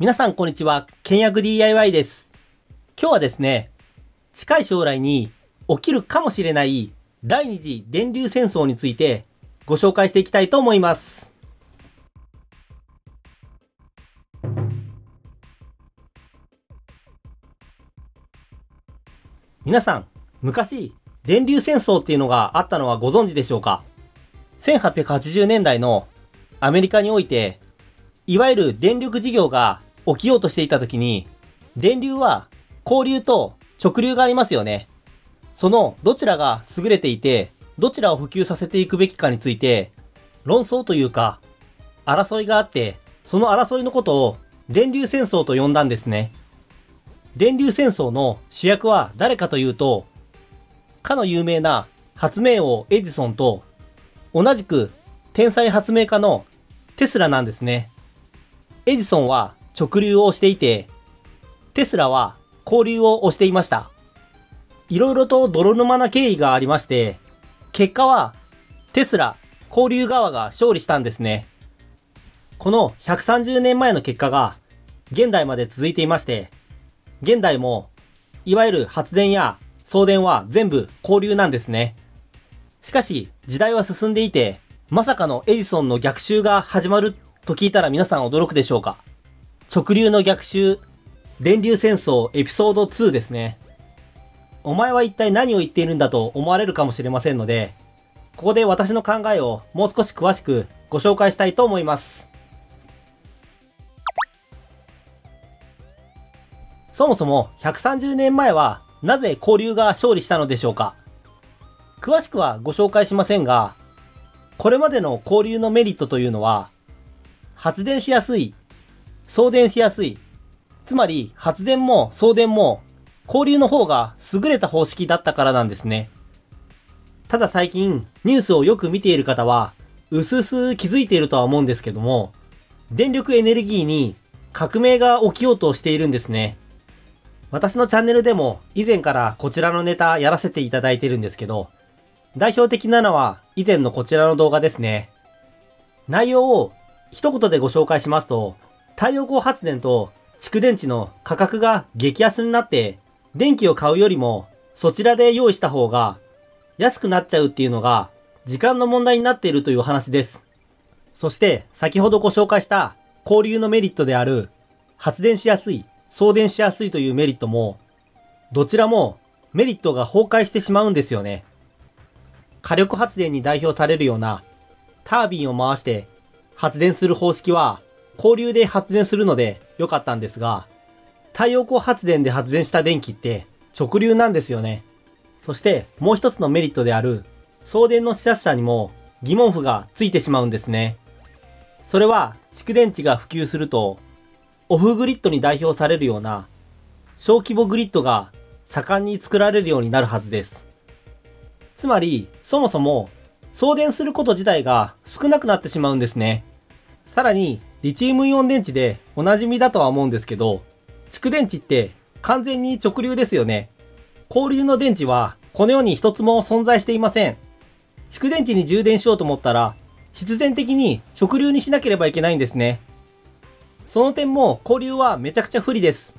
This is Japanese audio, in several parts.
皆さんこんにちは、倹約 DIY です。今日はですね、近い将来に起きるかもしれない第二次電流戦争についてご紹介していきたいと思います。皆さん、昔、電流戦争っていうのがあったのはご存知でしょうか ?1880 年代のアメリカにおいて、いわゆる電力事業が起きようとしていた時に、電流は交流と直流がありますよね。そのどちらが優れていて、どちらを普及させていくべきかについて、論争というか、争いがあって、その争いのことを電流戦争と呼んだんですね。電流戦争の主役は誰かというと、かの有名な発明王エジソンと、同じく天才発明家のテスラなんですね。エジソンは直流をしていて、テスラは交流を押していました。いろいろと泥沼な経緯がありまして、結果はテスラ交流側が勝利したんですね。この130年前の結果が現代まで続いていまして、現代もいわゆる発電や送電は全部交流なんですね。しかし時代は進んでいて、まさかのエジソンの逆襲が始まると聞いたら皆さん驚くでしょうか直流の逆襲、電流戦争エピソード2ですね。お前は一体何を言っているんだと思われるかもしれませんので、ここで私の考えをもう少し詳しくご紹介したいと思います。そもそも130年前はなぜ交流が勝利したのでしょうか？詳しくはご紹介しませんが、これまでの交流のメリットというのは、発電しやすい、送電しやすい、つまり発電も送電も交流の方が優れた方式だったからなんですね。ただ最近ニュースをよく見ている方は、うすうす気づいているとは思うんですけども、電力エネルギーに革命が起きようとしているんですね。私のチャンネルでも以前からこちらのネタやらせていただいてるんですけど、代表的なのは以前のこちらの動画ですね。内容を一言でご紹介しますと、太陽光発電と蓄電池の価格が激安になって、電気を買うよりもそちらで用意した方が安くなっちゃうっていうのが時間の問題になっているという話です。そして先ほどご紹介した交流のメリットである発電しやすい、送電しやすいというメリットも、どちらもメリットが崩壊してしまうんですよね。火力発電に代表されるようなタービンを回して発電する方式は交流で発電するので良かったんですが、太陽光発電で発電した電気って直流なんですよね。そしてもう一つのメリットである送電のしやすさにも疑問符がついてしまうんですね。それは蓄電池が普及するとオフグリッドに代表されるような小規模グリッドが盛んに作られるようになるはずです。つまり、そもそも送電すること自体が少なくなってしまうんですね。さらに、リチウムイオン電池でおなじみだとは思うんですけど、蓄電池って完全に直流ですよね。交流の電池はこの世に一つも存在していません。蓄電池に充電しようと思ったら、必然的に直流にしなければいけないんですね。その点も交流はめちゃくちゃ不利です。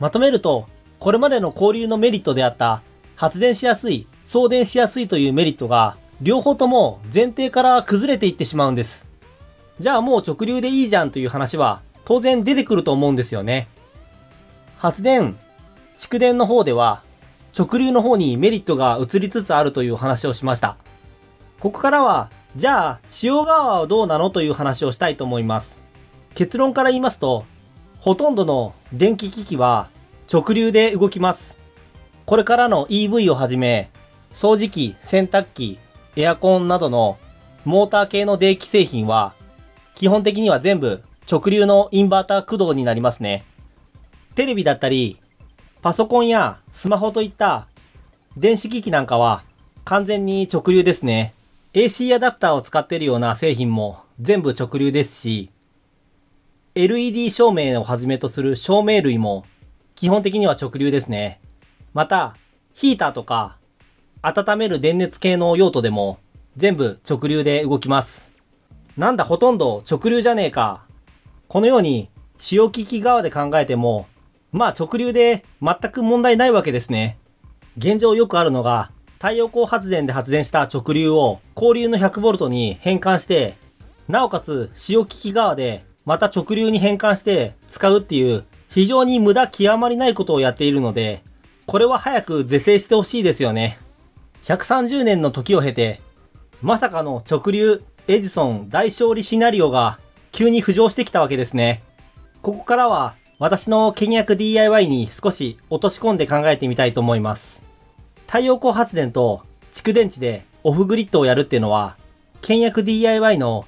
まとめると、これまでの交流のメリットであった発電しやすい、送電しやすいというメリットが両方とも前提から崩れていってしまうんです。じゃあもう直流でいいじゃんという話は当然出てくると思うんですよね。発電、蓄電の方では直流の方にメリットが移りつつあるという話をしました。ここからは、じゃあ使用側はどうなのという話をしたいと思います。結論から言いますと、ほとんどの電気機器は直流で動きます。これからの EV をはじめ、掃除機、洗濯機、エアコンなどのモーター系の電気製品は、基本的には全部直流のインバータ駆動になりますね。テレビだったり、パソコンやスマホといった電子機器なんかは完全に直流ですね。AC アダプターを使っているような製品も全部直流ですし、LED 照明をはじめとする照明類も基本的には直流ですね。また、ヒーターとか温める電熱系の用途でも全部直流で動きます。なんだほとんど直流じゃねえか。このように使用機器側で考えても、まあ直流で全く問題ないわけですね。現状よくあるのが、太陽光発電で発電した直流を交流の 100V に変換して、なおかつ使用機器側でまた直流に変換して使うっていう非常に無駄極まりないことをやっているので、これは早く是正してほしいですよね。130年の時を経て、まさかの直流エジソン大勝利シナリオが急に浮上してきたわけですね。ここからは私の倹約 DIY に少し落とし込んで考えてみたいと思います。太陽光発電と蓄電池でオフグリッドをやるっていうのは、倹約 DIY の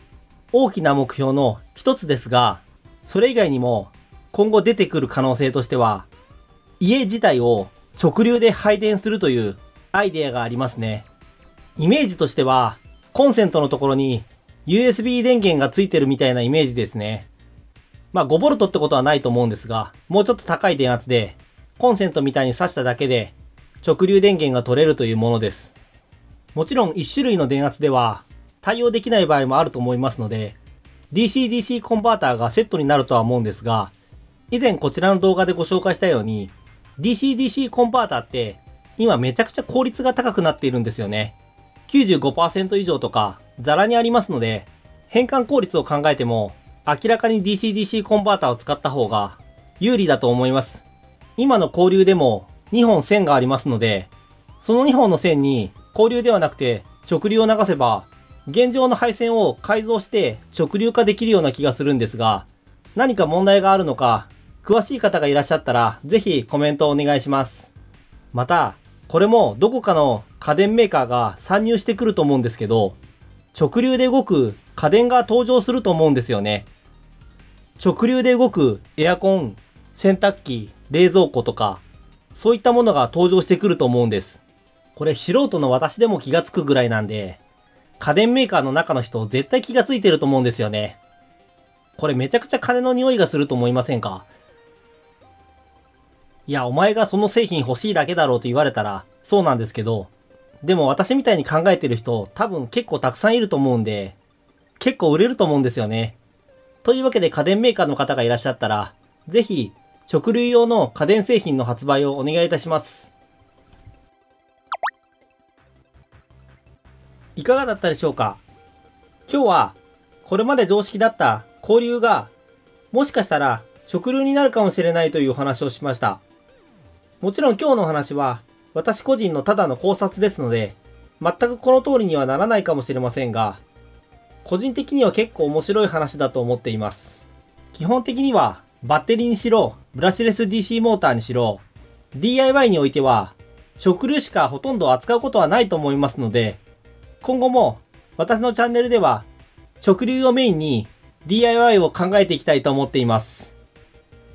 大きな目標の一つですが、それ以外にも今後出てくる可能性としては、家自体を直流で配電するというアイデアがありますね。イメージとしては、コンセントのところに USB 電源がついてるみたいなイメージですね。まあ 5V ってことはないと思うんですが、もうちょっと高い電圧で、コンセントみたいに挿しただけで、直流電源が取れるというものです。もちろん1種類の電圧では対応できない場合もあると思いますので、DC-DC コンバーターがセットになるとは思うんですが、以前こちらの動画でご紹介したように、DC-DC コンバーターって今めちゃくちゃ効率が高くなっているんですよね。95%以上とかザラにありますので、変換効率を考えても明らかに DC-DC コンバーターを使った方が有利だと思います。今の交流でも2本線がありますので、その2本の線に交流ではなくて直流を流せば、現状の配線を改造して直流化できるような気がするんですが、何か問題があるのか、詳しい方がいらっしゃったら、ぜひコメントをお願いします。また、これもどこかの家電メーカーが参入してくると思うんですけど、直流で動く家電が登場すると思うんですよね。直流で動くエアコン、洗濯機、冷蔵庫とか、そういったものが登場してくると思うんです。これ素人の私でも気がつくぐらいなんで、家電メーカーの中の人絶対気がついてると思うんですよね。これめちゃくちゃ金の匂いがすると思いませんか？いや、お前がその製品欲しいだけだろうと言われたら、そうなんですけど、でも私みたいに考えてる人多分結構たくさんいると思うんで、結構売れると思うんですよね。というわけで家電メーカーの方がいらっしゃったら、ぜひ、直流用の家電製品の発売をお願いいたします。いかがだったでしょうか？今日は、これまで常識だった交流が、もしかしたら直流になるかもしれないというお話をしました。もちろん今日の話は、私個人のただの考察ですので、全くこの通りにはならないかもしれませんが、個人的には結構面白い話だと思っています。基本的には、バッテリーにしろ、ブラシレス DC モーターにしろ、DIY においては、直流しかほとんど扱うことはないと思いますので、今後も私のチャンネルでは、直流をメインに DIY を考えていきたいと思っています。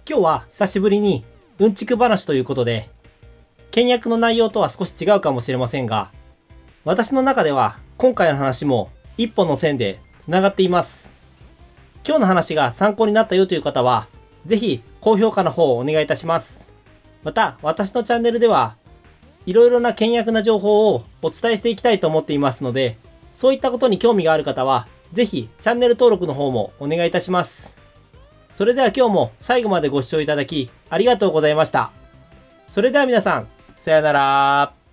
今日は久しぶりにうんちく話ということで、倹約の内容とは少し違うかもしれませんが、私の中では今回の話も一本の線で繋がっています。今日の話が参考になったよという方は、ぜひ高評価の方をお願いいたします。また、私のチャンネルでは、いろいろな倹約な情報をお伝えしていきたいと思っていますので、そういったことに興味がある方は、ぜひチャンネル登録の方もお願いいたします。それでは今日も最後までご視聴いただきありがとうございました。それでは皆さん、さよなら